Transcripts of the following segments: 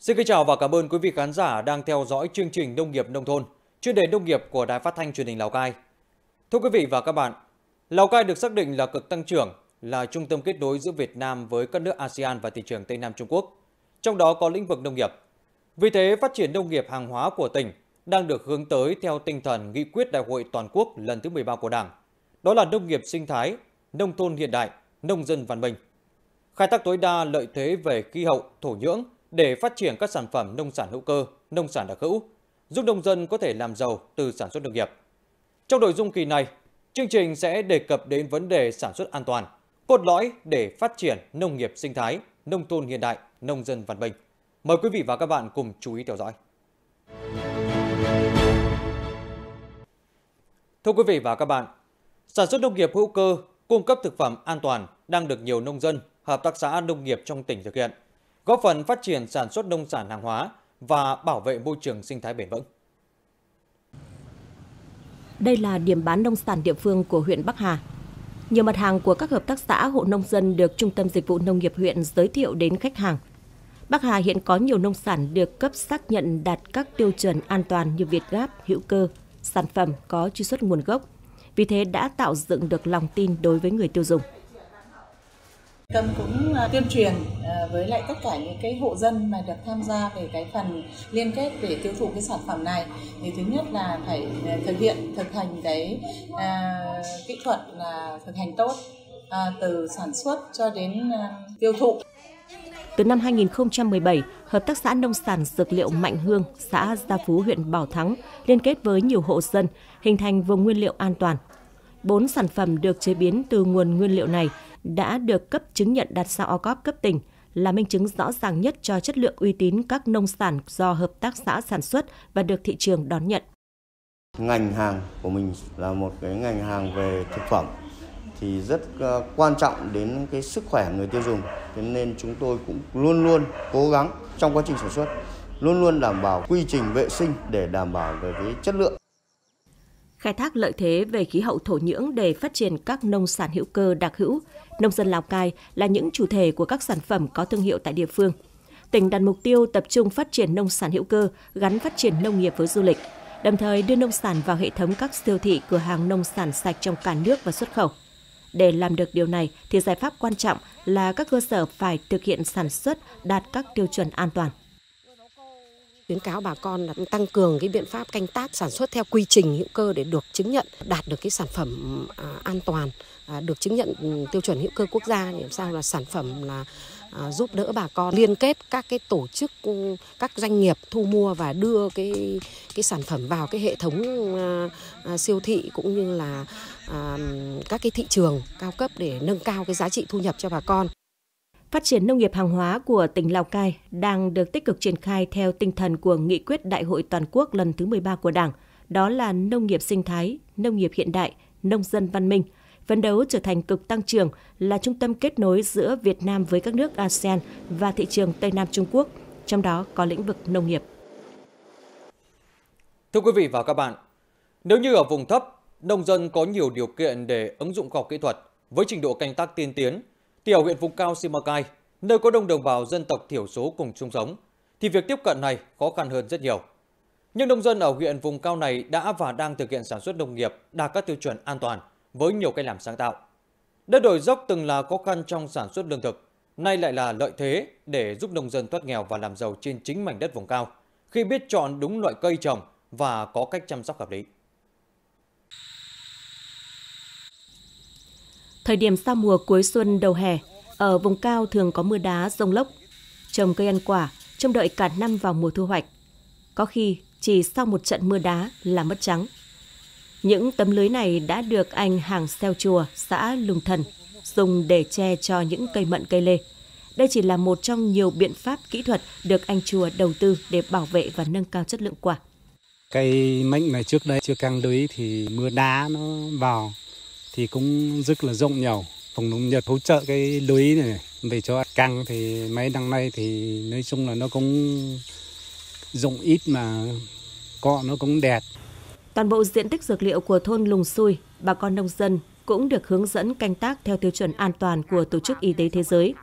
Xin kính chào và cảm ơn quý vị khán giả đang theo dõi chương trình Nông nghiệp Nông thôn, chuyên đề nông nghiệp của Đài Phát thanh Truyền hình Lào Cai. Thưa quý vị và các bạn, Lào Cai được xác định là cực tăng trưởng, là trung tâm kết nối giữa Việt Nam với các nước ASEAN và thị trường Tây Nam Trung Quốc, trong đó có lĩnh vực nông nghiệp. Vì thế, phát triển nông nghiệp hàng hóa của tỉnh đang được hướng tới theo tinh thần nghị quyết Đại hội Toàn quốc lần thứ 13 của Đảng. Đó là nông nghiệp sinh thái, nông thôn hiện đại, nông dân văn minh. Khai thác tối đa lợi thế về khí hậu, thổ nhưỡng để phát triển các sản phẩm nông sản hữu cơ, nông sản đặc hữu, giúp nông dân có thể làm giàu từ sản xuất nông nghiệp. Trong nội dung kỳ này, chương trình sẽ đề cập đến vấn đề sản xuất an toàn, cốt lõi để phát triển nông nghiệp sinh thái, nông thôn hiện đại, nông dân văn minh. Mời quý vị và các bạn cùng chú ý theo dõi. Thưa quý vị và các bạn, sản xuất nông nghiệp hữu cơ, cung cấp thực phẩm an toàn đang được nhiều nông dân, hợp tác xã nông nghiệp trong tỉnh thực hiện, góp phần phát triển sản xuất nông sản hàng hóa và bảo vệ môi trường sinh thái bền vững. Đây là điểm bán nông sản địa phương của huyện Bắc Hà. Nhiều mặt hàng của các hợp tác xã hộ nông dân được Trung tâm Dịch vụ Nông nghiệp huyện giới thiệu đến khách hàng. Bắc Hà hiện có nhiều nông sản được cấp xác nhận đạt các tiêu chuẩn an toàn như Việt Gáp, hữu cơ, sản phẩm có truy xuất nguồn gốc. Vì thế đã tạo dựng được lòng tin đối với người tiêu dùng. Tâm cũng à, tuyên truyền à, với lại tất cả những cái hộ dân mà được tham gia về cái phần liên kết để tiêu thụ cái sản phẩm này thì thứ nhất là phải à, thực hiện thực hành cái à, kỹ thuật là thực hành tốt à, từ sản xuất cho đến à, tiêu thụ. Từ năm 2017, Hợp tác xã Nông sản Dược liệu Mạnh Hương, xã Gia Phú, huyện Bảo Thắng liên kết với nhiều hộ dân, hình thành vùng nguyên liệu an toàn. Bốn sản phẩm được chế biến từ nguồn nguyên liệu này đã được cấp chứng nhận đạt sao OCOP cấp tỉnh, là minh chứng rõ ràng nhất cho chất lượng uy tín các nông sản do hợp tác xã sản xuất và được thị trường đón nhận. Ngành hàng của mình là một cái ngành hàng về thực phẩm thì rất ờ, quan trọng đến cái sức khỏe người tiêu dùng. Thế nên chúng tôi cũng luôn luôn cố gắng trong quá trình sản xuất luôn luôn đảm bảo quy trình vệ sinh để đảm bảo về cái chất lượng khai thác lợi thế về khí hậu thổ nhưỡng để phát triển các nông sản hữu cơ đặc hữu. Nông dân Lào Cai là những chủ thể của các sản phẩm có thương hiệu tại địa phương. Tỉnh đặt mục tiêu tập trung phát triển nông sản hữu cơ gắn phát triển nông nghiệp với du lịch, đồng thời đưa nông sản vào hệ thống các siêu thị cửa hàng nông sản sạch trong cả nước và xuất khẩu. Để làm được điều này thì giải pháp quan trọng là các cơ sở phải thực hiện sản xuất đạt các tiêu chuẩn an toàn khuyến cáo bà con là tăng cường cái biện pháp canh tác, sản xuất theo quy trình, hữu cơ để được chứng nhận, đạt được cái sản phẩm à, an toàn à, được chứng nhận tiêu chuẩn hữu cơ quốc gia. Để làm sao là sản phẩm là à, giúp đỡ bà con liên kết các cái tổ chức ừ, các doanh nghiệp thu mua và đưa cái cái sản phẩm vào cái hệ thống siêu thị cũng như là các cái thị trường cao cấp để nâng cao cái giá trị thu nhập cho bà con. Phát triển nông nghiệp hàng hóa của tỉnh Lào Cai đang được tích cực triển khai theo tinh thần của nghị quyết Đại hội Toàn quốc lần thứ 13 của Đảng, đó là nông nghiệp sinh thái, nông nghiệp hiện đại, nông dân văn minh, phấn đấu trở thành cực tăng trưởng là trung tâm kết nối giữa Việt Nam với các nước ASEAN và thị trường Tây Nam Trung Quốc, trong đó có lĩnh vực nông nghiệp. Thưa quý vị và các bạn, nếu như ở vùng thấp, nông dân có nhiều điều kiện để ứng dụng khoa học kỹ thuật với trình độ canh tác tiên tiến Tiểu huyện vùng cao Simacai, nơi có đông đồng bào dân tộc thiểu số cùng chung sống, thì việc tiếp cận này khó khăn hơn rất nhiều. Nhưng nông dân ở huyện vùng cao này đã và đang thực hiện sản xuất nông nghiệp đạt các tiêu chuẩn an toàn với nhiều cách làm sáng tạo. Đất đồi dốc từng là khó khăn trong sản xuất lương thực, nay lại là lợi thế để giúp nông dân thoát nghèo và làm giàu trên chính mảnh đất vùng cao khi biết chọn đúng loại cây trồng và có cách chăm sóc hợp lý. Thời điểm sau mùa cuối xuân đầu hè, ở vùng cao thường có mưa đá, rông lốc. Trồng cây ăn quả, trông đợi cả năm vào mùa thu hoạch. Có khi chỉ sau một trận mưa đá là mất trắng. Những tấm lưới này đã được anh hàng xeo chùa, xã Lùng Thần, dùng để che cho những cây mận cây lê. Đây chỉ là một trong nhiều biện pháp kỹ thuật được anh chùa đầu tư để bảo vệ và nâng cao chất lượng quả. Cây mệnh này trước đây chưa căng lưới thì mưa đá nó vào thì cũng rất là rộng nhiều phòng nông nghiệp hỗ trợ cái lưới này về cho căng thì mấy năm nay thì nói chung là nó cũng rộng ít mà cọ nó cũng đẹp toàn bộ diện tích dược liệu của thôn Lùng Xui bà con nông dân cũng được hướng dẫn canh tác theo tiêu chuẩn an toàn của Tổ chức Y tế Thế giới.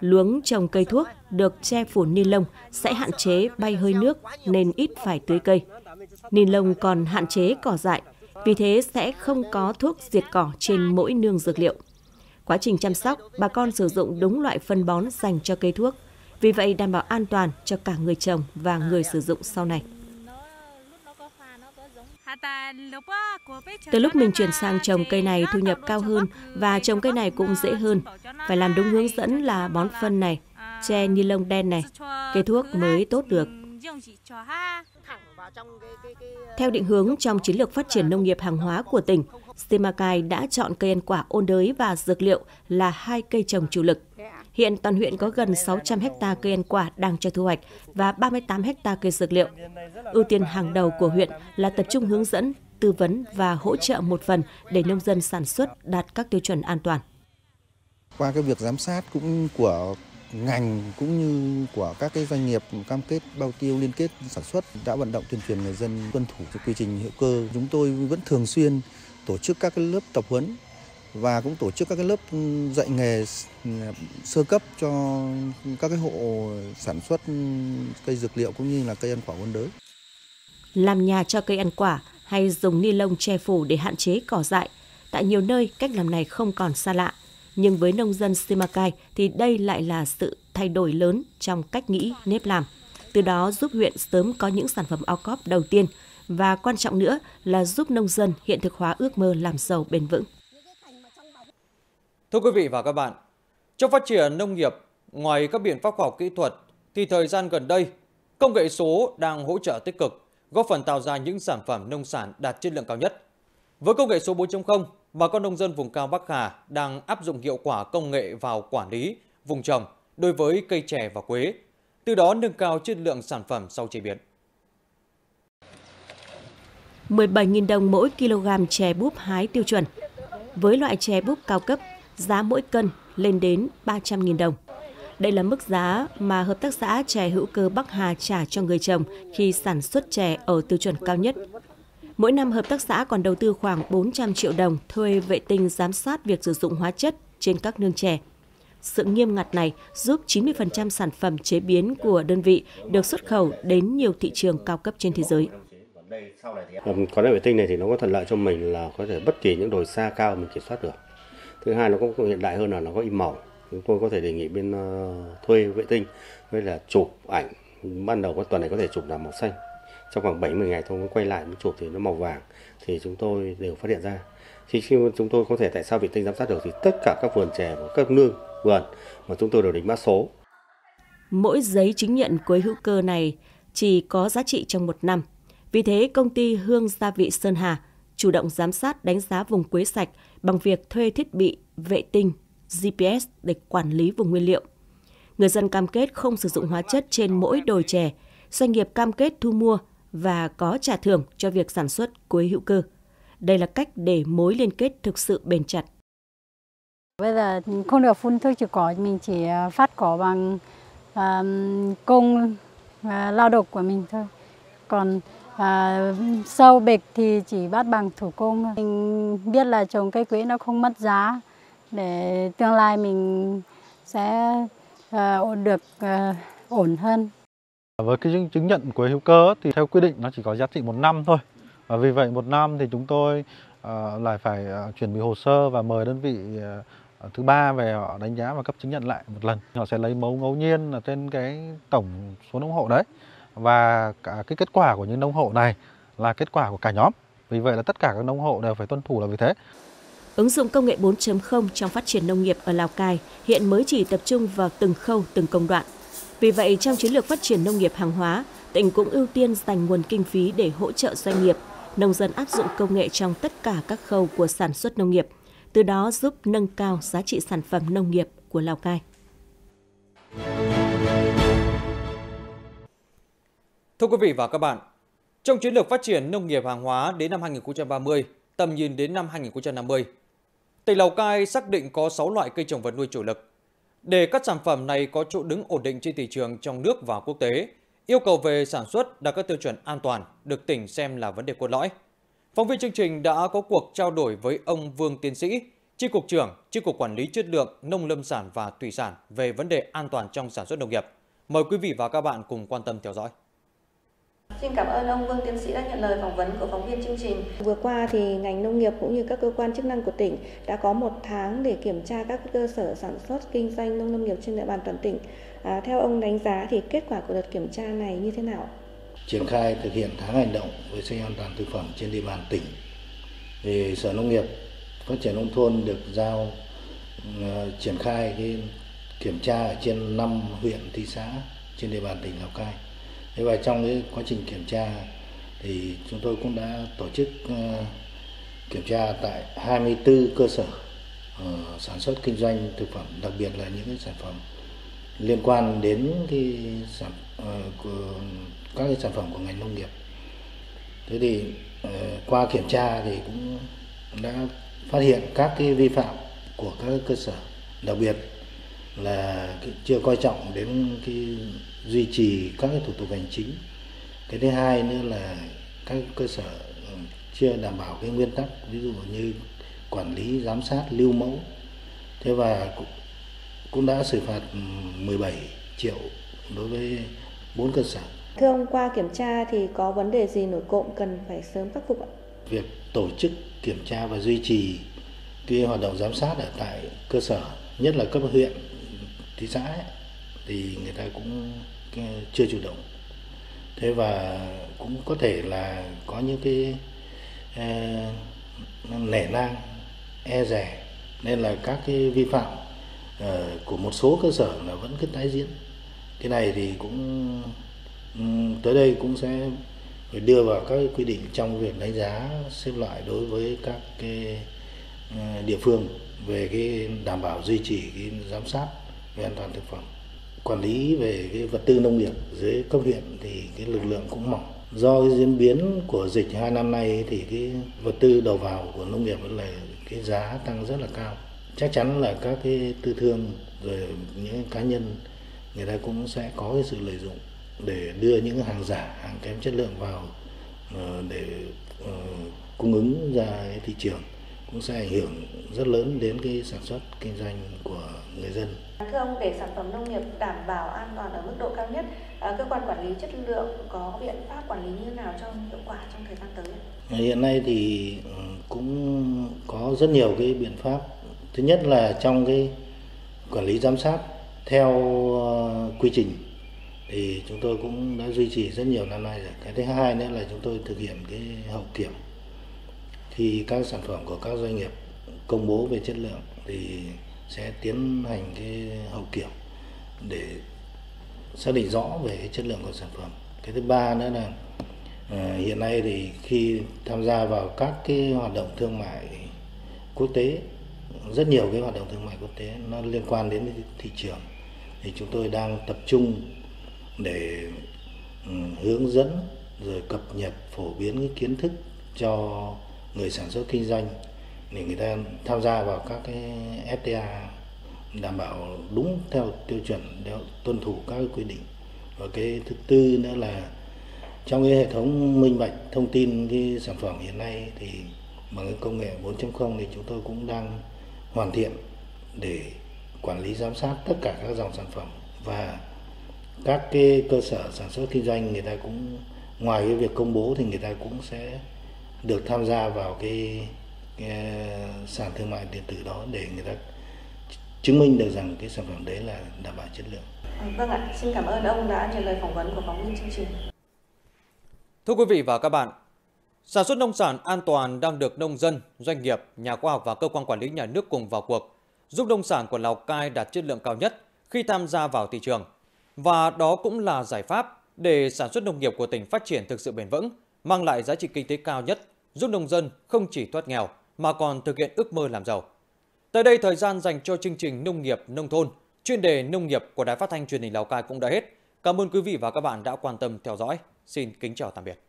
Luống trồng cây thuốc được che phủ ni lông sẽ hạn chế bay hơi nước nên ít phải tưới cây. Ni lông còn hạn chế cỏ dại, vì thế sẽ không có thuốc diệt cỏ trên mỗi nương dược liệu. Quá trình chăm sóc, bà con sử dụng đúng loại phân bón dành cho cây thuốc, vì vậy đảm bảo an toàn cho cả người trồng và người sử dụng sau này. Từ lúc mình chuyển sang trồng cây này thu nhập cao hơn và trồng cây này cũng dễ hơn. Phải làm đúng hướng dẫn là bón phân này, che ni lông đen này, cây thuốc mới tốt được. Theo định hướng trong chiến lược phát triển nông nghiệp hàng hóa của tỉnh, Simacai đã chọn cây ăn quả ôn đới và dược liệu là hai cây trồng chủ lực. Hiện toàn huyện có gần 600 hecta cây ăn quả đang cho thu hoạch và 38 hecta cây dược liệu. Ưu tiên hàng đầu của huyện là tập trung hướng dẫn, tư vấn và hỗ trợ một phần để nông dân sản xuất đạt các tiêu chuẩn an toàn. Qua cái việc giám sát cũng của ngành cũng như của các cái doanh nghiệp cam kết bao tiêu liên kết sản xuất đã vận động tuyên truyền người dân tuân thủ quy trình hữu cơ. Chúng tôi vẫn thường xuyên tổ chức các cái lớp tập huấn và cũng tổ chức các cái lớp ừ, dạy nghề ừ, sơ cấp cho các cái hộ sản xuất cây dược liệu cũng như là cây ăn quả ôn đới. Làm nhà cho cây ăn quả hay dùng ni lông che phủ để hạn chế cỏ dại. Tại nhiều nơi, cách làm này không còn xa lạ. Nhưng với nông dân Simacai thì đây lại là sự thay đổi lớn trong cách nghĩ, nếp làm. Từ đó giúp huyện sớm có những sản phẩm ao cóp đầu tiên và quan trọng nữa là giúp nông dân hiện thực hóa ước mơ làm giàu bền vững. Thưa quý vị và các bạn, trong phát triển nông nghiệp, ngoài các biện pháp khoa học kỹ thuật, thì thời gian gần đây, công nghệ số đang hỗ trợ tích cực, góp phần tạo ra những sản phẩm nông sản đạt chất lượng cao nhất. Với công nghệ số 4.0, bà con nông dân vùng cao Bắc Hà đang áp dụng hiệu quả công nghệ vào quản lý vùng trồng đối với cây chè và quế, từ đó nâng cao chất lượng sản phẩm sau chế biến. 17.000 đồng mỗi kg chè búp hái tiêu chuẩn. Với loại chè búp cao cấp, giá mỗi cân lên đến 300.000 đồng. Đây là mức giá mà Hợp tác xã chè hữu cơ Bắc Hà trả cho người trồng khi sản xuất chè ở tiêu chuẩn cao nhất. Mỗi năm, hợp tác xã còn đầu tư khoảng 400 triệu đồng thuê vệ tinh giám sát việc sử dụng hóa chất trên các nương chè. Sự nghiêm ngặt này giúp 90% sản phẩm chế biến của đơn vị được xuất khẩu đến nhiều thị trường cao cấp trên thế giới. Có vệ tinh này thì nó có thuận lợi cho mình là có thể bất kỳ những đồi xa cao mình kiểm soát được. Thứ hai nó cũng hiện đại hơn là nó có in màu. Chúng tôi có thể đề nghị bên ờ, thuê vệ tinh với là chụp ảnh ban đầu có tuần này có thể chụp là màu xanh trong khoảng 70 ngày thôi quay lại mới chụp thì nó màu vàng thì chúng tôi đều phát hiện ra. Thì khi chúng tôi có thể tại sao vệ tinh giám sát được thì tất cả các vườn chè và các nương vườn mà chúng tôi đều đánh mã số. Mỗi giấy chứng nhận quế hữu cơ này chỉ có giá trị trong một năm. Vì thế công ty hương gia vị sơn hà chủ động giám sát đánh giá vùng quế sạch bằng việc thuê thiết bị vệ tinh GPS để quản lý vùng nguyên liệu. Người dân cam kết không sử dụng hóa chất trên mỗi đồi chè, doanh nghiệp cam kết thu mua và có trả thưởng cho việc sản xuất quế hữu cơ. Đây là cách để mối liên kết thực sự bền chặt. Bây giờ không được phun thuốc trừ cỏ, mình chỉ à, phát cỏ bằng uh, công uh, lao động của mình thôi. Còn uh, sâu bịch thì chỉ bắt bằng thủ công. Mình biết là trồng cây quế nó không mất giá để tương lai mình sẽ uh, được uh, ổn hơn. Với cái chứng nhận quế hữu cơ thì theo quy định nó chỉ có giá trị một năm thôi. Và vì vậy một năm thì chúng tôi uh, lại phải uh, chuẩn bị hồ sơ và mời đơn vị uh, thứ ba về họ đánh giá và cấp chứng nhận lại một lần. Họ sẽ lấy mẫu ngẫu nhiên ở trên cái tổng số nông hộ đấy. Và cả cái kết quả của những nông hộ này là kết quả của cả nhóm. Vì vậy là tất cả các nông hộ đều phải tuân thủ là vì thế. Ứng dụng công nghệ 4.0 trong phát triển nông nghiệp ở Lào Cai hiện mới chỉ tập trung vào từng khâu, từng công đoạn. Vì vậy, trong chiến lược phát triển nông nghiệp hàng hóa, tỉnh cũng ưu tiên dành nguồn kinh phí để hỗ trợ doanh nghiệp, nông dân áp dụng công nghệ trong tất cả các khâu của sản xuất nông nghiệp, từ đó giúp nâng cao giá trị sản phẩm nông nghiệp của Lào Cai. Thưa quý vị và các bạn, trong chiến lược phát triển nông nghiệp hàng hóa đến năm 2030, tầm nhìn đến năm 2050, tỉnh Lào Cai xác định có 6 loại cây trồng vật nuôi chủ lực để các sản phẩm này có chỗ đứng ổn định trên thị trường trong nước và quốc tế, yêu cầu về sản xuất đạt các tiêu chuẩn an toàn được tỉnh xem là vấn đề cốt lõi. Phóng viên chương trình đã có cuộc trao đổi với ông Vương Tiến Sĩ, Chi cục trưởng, Chi cục quản lý chất lượng nông lâm sản và thủy sản về vấn đề an toàn trong sản xuất nông nghiệp. Mời quý vị và các bạn cùng quan tâm theo dõi. Xin cảm ơn ông Vương Tiến sĩ đã nhận lời phỏng vấn của phóng viên chương trình. Vừa qua thì ngành nông nghiệp cũng như các cơ quan chức năng của tỉnh đã có một tháng để kiểm tra các cơ sở sản xuất kinh doanh nông lâm nghiệp trên địa bàn toàn tỉnh. À, theo ông đánh giá thì kết quả của đợt kiểm tra này như thế nào? Triển khai thực hiện tháng hành động vệ sinh an toàn thực phẩm trên địa bàn tỉnh. Thì Sở Nông nghiệp Phát triển nông thôn được giao uh, triển khai cái kiểm tra ở trên 5 huyện thị xã trên địa bàn tỉnh Lào Cai thế và trong cái quá trình kiểm tra thì chúng tôi cũng đã tổ chức ờ, kiểm tra tại 24 cơ sở ờ, sản xuất kinh doanh thực phẩm, đặc biệt là những cái sản phẩm liên quan đến cái sản ờ, của các cái sản phẩm của ngành nông nghiệp. Thế thì qua kiểm tra thì cũng đã phát hiện các cái vi phạm của các cơ sở, đặc biệt là chưa coi trọng đến cái duy trì các cái thủ tục hành chính. Cái thứ hai nữa là các cơ sở ừ, chưa đảm bảo cái nguyên tắc ví dụ như quản lý giám sát lưu mẫu. Thế và cũng, cũng đã xử phạt 17 ừ, triệu đối với bốn cơ sở. Thưa ông qua kiểm tra thì có vấn đề gì nổi cộng cần phải sớm khắc phục ạ? Việc tổ chức kiểm tra và duy trì cái hoạt động giám sát ở tại cơ sở nhất là cấp huyện thị xã ấy, thì người ta cũng ờ, chưa chủ động. Thế và cũng có thể là có những cái ờ, uh, nể nang e rẻ nên là các cái vi phạm uh, của một số cơ sở là vẫn cứ tái diễn. Cái này thì cũng um, tới đây cũng sẽ phải đưa vào các quy định trong việc đánh giá xếp loại đối với các cái uh, địa phương về cái đảm bảo duy trì cái giám sát về an toàn thực phẩm. Quản lý về cái vật tư nông nghiệp dưới cấp huyện thì cái lực lượng cũng mỏng. Do cái diễn biến của dịch hai năm nay thì cái vật tư đầu vào của nông nghiệp là cái giá tăng rất là cao. Chắc chắn là các cái tư thương rồi những cá nhân người ta cũng sẽ có cái sự lợi dụng để đưa những hàng giả, hàng kém chất lượng vào ờ, để ờ, cung ứng ra cái thị trường, cũng sẽ ảnh hưởng rất lớn đến cái sản xuất, kinh doanh của người dân. Thưa ông, để sản phẩm nông nghiệp đảm bảo an toàn ở mức độ cao nhất, à, cơ quan quản lý chất lượng có biện pháp quản lý như nào cho hiệu quả trong thời gian tới? À, hiện nay thì ừ, cũng có rất nhiều cái biện pháp. Thứ nhất là trong cái quản lý giám sát theo ờ, quy trình thì chúng tôi cũng đã duy trì rất nhiều năm nay rồi cái thứ hai nữa là chúng tôi thực hiện cái hậu kiểm khi các sản phẩm của các doanh nghiệp công bố về chất lượng thì sẽ tiến hành cái hậu kiểm để xác định rõ về cái chất lượng của sản phẩm. Cái thứ ba nữa là à, hiện nay thì khi tham gia vào các cái hoạt động thương mại quốc tế rất nhiều cái hoạt động thương mại quốc tế nó liên quan đến thị trường thì chúng tôi đang tập trung để ừ, hướng dẫn rồi cập nhật phổ biến cái kiến thức cho người sản xuất kinh doanh để người ta tham gia vào các cái FTA đảm bảo đúng theo tiêu chuẩn theo tuân thủ các cái quy định. Và cái thứ tư nữa là trong cái hệ thống minh bạch thông tin cái sản phẩm hiện nay thì bằng cái công nghệ 4.0 thì chúng tôi cũng đang hoàn thiện để quản lý giám sát tất cả các dòng sản phẩm. Và các cái cơ sở sản xuất kinh doanh người ta cũng ngoài cái việc công bố thì người ta cũng sẽ được tham gia vào cái, cái sàn thương mại điện tử đó để người ta chứng minh được rằng cái sản phẩm đấy là đảm bảo chất lượng. Vâng ạ, xin cảm ơn ông đã nhận lời phỏng vấn của phóng viên chương trình. Thưa quý vị và các bạn, sản xuất nông sản an toàn đang được nông dân, doanh nghiệp, nhà khoa học và cơ quan quản lý nhà nước cùng vào cuộc, giúp nông sản của Lào Cai đạt chất lượng cao nhất khi tham gia vào thị trường và đó cũng là giải pháp để sản xuất nông nghiệp của tỉnh phát triển thực sự bền vững, mang lại giá trị kinh tế cao nhất, giúp nông dân không chỉ thoát nghèo mà còn thực hiện ước mơ làm giàu. Tới đây thời gian dành cho chương trình Nông nghiệp nông thôn, chuyên đề nông nghiệp của Đài Phát thanh Truyền hình Lào Cai cũng đã hết. Cảm ơn quý vị và các bạn đã quan tâm theo dõi. Xin kính chào tạm biệt.